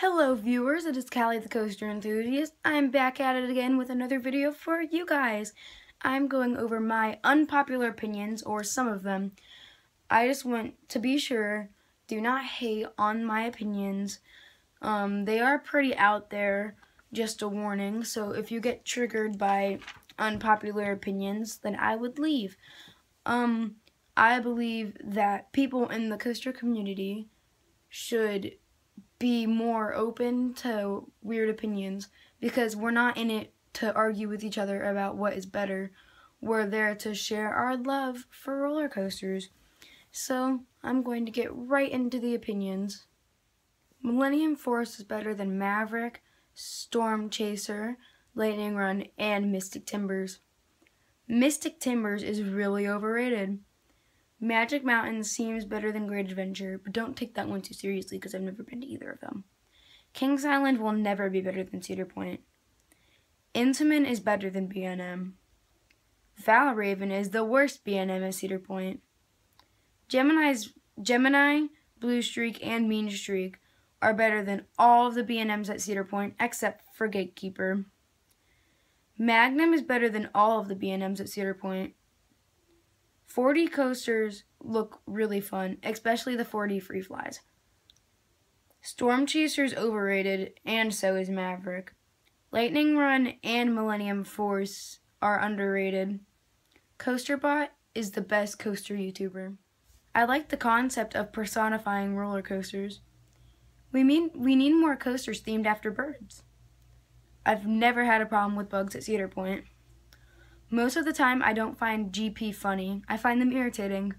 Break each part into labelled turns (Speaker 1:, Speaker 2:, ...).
Speaker 1: Hello viewers, it is Callie the Coaster Enthusiast. I'm back at it again with another video for you guys. I'm going over my unpopular opinions, or some of them. I just want to be sure, do not hate on my opinions. Um, they are pretty out there, just a warning, so if you get triggered by unpopular opinions, then I would leave. Um, I believe that people in the coaster community should be more open to weird opinions because we're not in it to argue with each other about what is better. We're there to share our love for roller coasters. So, I'm going to get right into the opinions. Millennium Force is better than Maverick, Storm Chaser, Lightning Run, and Mystic Timbers. Mystic Timbers is really overrated. Magic Mountain seems better than Great Adventure, but don't take that one too seriously because I've never been to either of them. Kings Island will never be better than Cedar Point. Intamin is better than B&M. Valravn is the worst B&M at Cedar Point. Gemini's Gemini, Blue Streak, and Mean Streak are better than all of the B&Ms at Cedar Point except for Gatekeeper. Magnum is better than all of the B&Ms at Cedar Point. 4D coasters look really fun, especially the 4D free flies. Storm Chaser is overrated, and so is Maverick. Lightning Run and Millennium Force are underrated. CoasterBot is the best coaster YouTuber. I like the concept of personifying roller coasters. We mean we need more coasters themed after birds. I've never had a problem with bugs at Cedar Point. Most of the time, I don't find GP funny. I find them irritating.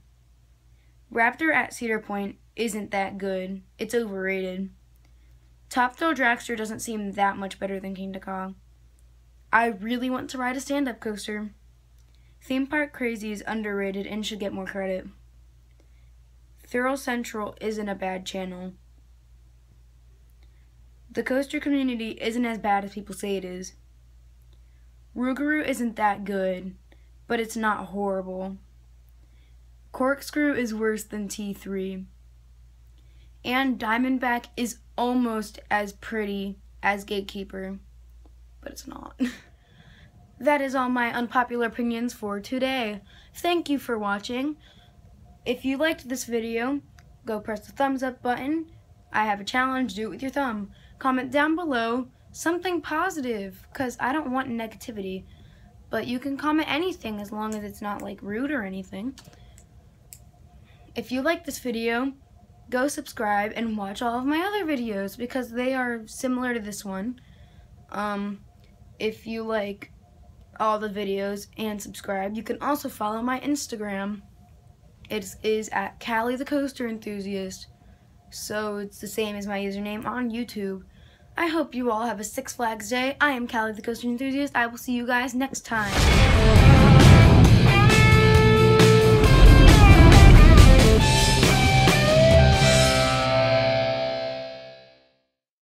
Speaker 1: Raptor at Cedar Point isn't that good. It's overrated. Top Thrill Dragster doesn't seem that much better than Kingda Ka. I really want to ride a stand-up coaster. Theme Park Crazy is underrated and should get more credit. Thrill Central isn't a bad channel. The coaster community isn't as bad as people say it is. Rougarou isn't that good, but it's not horrible. Corkscrew is worse than T3. And Diamondback is almost as pretty as Gatekeeper, but it's not. that is all my unpopular opinions for today. Thank you for watching. If you liked this video, go press the thumbs up button. I have a challenge, do it with your thumb. Comment down below something positive because I don't want negativity. But you can comment anything as long as it's not like rude or anything. If you like this video, go subscribe and watch all of my other videos because they are similar to this one. Um, if you like all the videos and subscribe, you can also follow my Instagram. It is at Callie the Coaster Enthusiast. So it's the same as my username on YouTube. I hope you all have a Six Flags day. I am Callie the Coaster Enthusiast. I will see you guys next time.